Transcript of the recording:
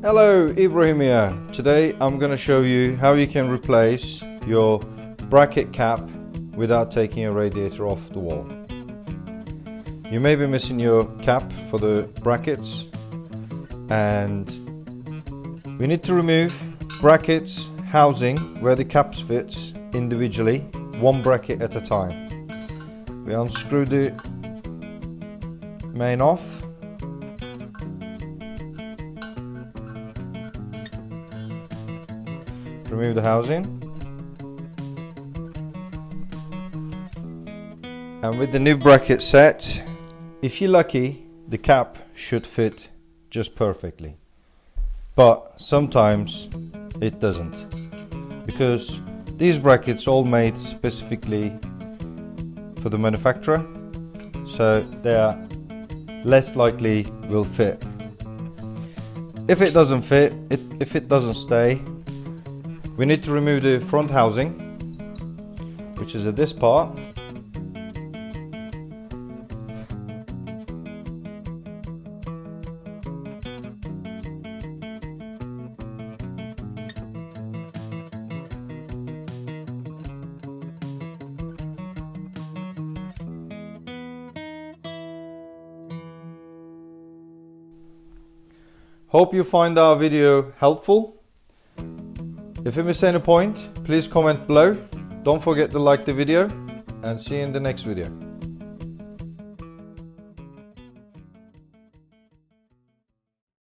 Hello, Ibrahim here. Today I'm going to show you how you can replace your bracket cap without taking your radiator off the wall. You may be missing your cap for the brackets and we need to remove brackets housing where the caps fits individually, one bracket at a time. We unscrew the main off remove the housing. And with the new bracket set if you're lucky the cap should fit just perfectly. But sometimes it doesn't because these brackets all made specifically for the manufacturer so they are less likely will fit. If it doesn't fit it, if it doesn't stay we need to remove the front housing, which is at this part. Hope you find our video helpful. If you miss any point, please comment below. Don't forget to like the video and see you in the next video.